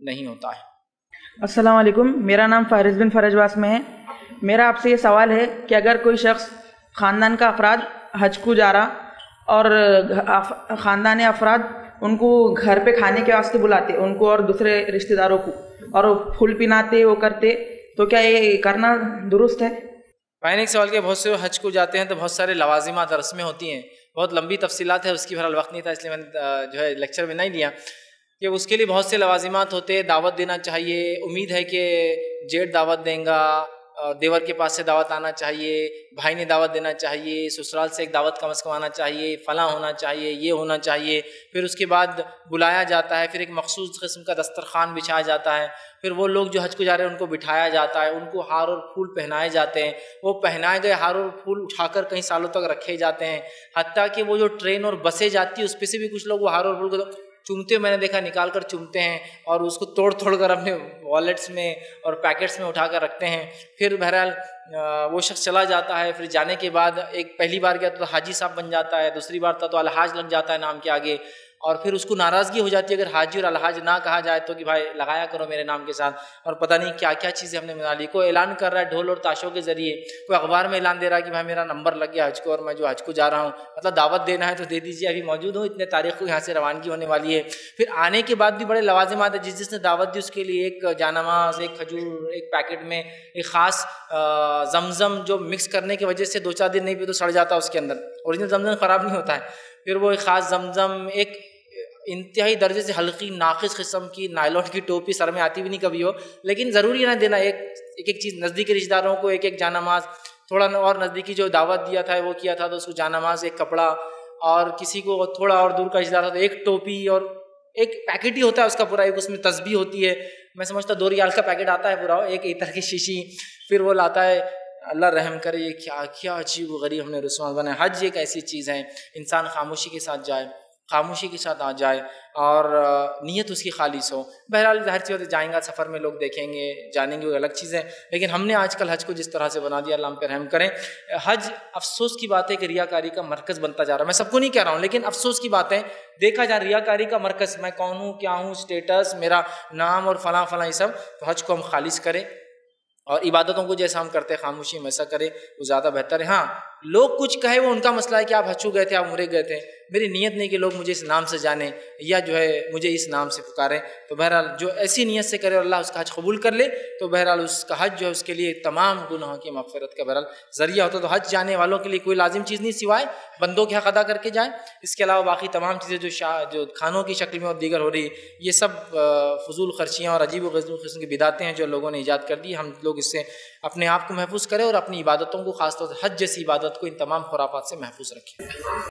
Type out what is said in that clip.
نہیں ہوتا ہے۔ السلام علیکم میرا نام فارض بن فرجواس میں ہے۔ میرا آپ سے یہ سوال ہے کہ اگر کوئی شخص خاندان کا افراد حج کو جا رہا اور خاندان افراد ان کو گھر پہ کھانے کے واسطے بلاتے ان کو اور دوسرے رشتہ داروں کو اور وہ پھول پناتے وہ کرتے تو کیا یہ کرنا درست ہے؟ پہلے ایک سوال کے بہت سے حج کو جاتے ہیں تو بہت سارے لوازمات رسمیں ہوتی ہیں۔ بہت لمبی تفصیلات ہے اس کی بہرحال وقت نہیں تھا اس لیے میں نے جو ہے لیکچر میں نہیں لیا۔ کہ اس کے لیے بہت سے لوازمات ہوتے دعوت دینا چاہیے، امید ہے کہ جیٹ دعوت دیں گا دیور کے پاس سے دعوت آنا چاہیے، بھائی نے دعوت دینا چاہیے، سسرال سے ایک دعوت کم از کم آنا چاہیے، فلاں ہونا چاہیے، یہ ہونا چاہیے، پھر اس کے بعد بلایا جاتا ہے، پھر ایک مخصوص قسم کا دسترخوان بچھایا جاتا ہے، پھر وہ لوگ جو حج کو جا رہے ہیں، ان کو بٹھایا جاتا ہے، ان کو ہار اور پھول پہنائے جاتے ہیں، وہ پہنائے گئے ہار اور پھول اٹھا کر کئی سالوں تک رکھے جاتے ہیں، حتیٰ کہ وہ جو ٹرین اور بسیں جاتی ہیں، اس پہ سے بھی کچھ لوگ وہ ہار اور پھول کو چومتے ہوئے میں نے دیکھا نکال کر چومتے ہیں اور اس کو توڑ توڑ کر اپنے والیٹس میں اور پیکٹس میں اٹھا کر رکھتے ہیں۔ پھر بہرحال وہ شخص چلا جاتا ہے۔ پھر جانے کے بعد ایک پہلی بار گیا تو حاجی صاحب بن جاتا ہے، دوسری بار تھا تو الحاج لگ جاتا ہے نام کے آگے۔ اور پھر اس کو ناراضگی ہو جاتی ہے اگر حاجی اور الحاج نہ کہا جائے تو کہ بھائی لگایا کرو میرے نام کے ساتھ اور پتہ نہیں کیا کیا چیزیں ہم نے بنا لی کوئی اعلان کر رہا ہے ڈھول اور تاشوں کے ذریعے، کوئی اخبار میں اعلان دے رہا ہے کہ بھائی میرا نمبر لگ گیا حج کو اور میں جو حج کو جا رہا ہوں مطلب دعوت دینا ہے تو دے دیجیے ابھی موجود ہوں، اتنے تاریخ کو یہاں سے روانگی ہونے والی ہے۔ پھر آنے کے بعد بھی بڑے لوازمات ہیں۔ جس جس نے دعوت دی اس کے لیے ایک جانماز ایک کھجور، ایک پیکٹ میں ایک خاص زمزم جو مکس کرنے کی وجہ سے دو چار دن نہیں بھی تو سڑ جاتا اس کے اندر۔ اوریجنل زمزم خراب نہیں ہوتا ہے۔ پھر وہ ایک خاص زمزم، ایک انتہائی درجے سے ہلکی، ناقص قسم کی نائلون کی ٹوپی سر میں آتی بھی نہیں کبھی ہو۔ لیکن ضروری نہ دینا، ایک ایک ایک چیز نزدیکی رشتہ داروں کو ایک ایک جانماز تھوڑا اور نزدیکی جو دعوت دیا تھا، وہ کیا تھا تو اس کو جانماز ایک کپڑا اور کسی کو تھوڑا اور دور کا رشتہ دار تھا تو ایک ٹوپی اور ایک پیکٹ ہی ہوتا ہے اس کا پورا، ایک اس میں تسبیح ہوتی ہے۔ میں سمجھتا دو ریال کا پیکٹ آتا ہے پورا، ایک ایتر کی شیشی، پھر وہ لاتا ہے اللہ رحم کرے، یہ کیا کیا عجیب و غریب ہم نے رسومات بنائے۔ حج ایک ایسی چیز ہے، انسان خاموشی کے ساتھ جائے، خاموشی کے ساتھ آ جائے اور نیت اس کی خالص ہو۔ بہرحال ظاہر سی ہوتے جائیں گا سفر میں لوگ دیکھیں گے، جانیں گے، وہ الگ چیزیں لیکن ہم نے آج کل حج کو جس طرح سے بنا دیا، اللہ ہم پہ رحم کریں۔ حج افسوس کی بات ہے کہ ریا کاری کا مرکز بنتا جا رہا ہے۔ میں سب کو نہیں کہہ رہا ہوں، لیکن افسوس کی بات ہے۔ دیکھا جائے ریا کاری کا مرکز، میں کون ہوں، کیا ہوں اسٹیٹس میرا نام اور فلاں فلاں، یہ سب، تو حج کو ہم خالص کریں۔ اور عبادتوں کو جیسا ہم کرتے خاموشی میں، ایسا کرے وہ زیادہ بہتر ہے۔ ہاں لوگ کچھ کہے، وہ ان کا مسئلہ ہے کہ آپ ہچو گئے تھے، آپ مرے گئے تھے۔ میری نیت نہیں کہ لوگ مجھے اس نام سے جانیں یا جو ہے مجھے اس نام سے پکاریں۔ تو بہرحال جو ایسی نیت سے کرے اور اللہ اس کا حج قبول کر لے، تو بہرحال اس کا حج جو ہے اس کے لیے تمام گناہوں کی مغفرت کا بہرحال ذریعہ ہوتا تو حج جانے والوں کے لیے کوئی لازم چیز نہیں سوائے بندوں کے حق ادا کر کے جائیں۔ اس کے علاوہ باقی تمام چیزیں جو شاہ جو کھانوں کی شکل میں اور دیگر ہو رہی، یہ سب فضول خرچیاں اور عجیب و غزل قسم کی بداتے ہیں جو لوگوں نے ایجاد کر دی۔ ہم لوگ اس سے اپنے آپ کو محفوظ کریں اور اپنی عبادتوں کو، خاص طور سے حج جیسی عبادت کو، ان تمام خرافات سے محفوظ رکھیں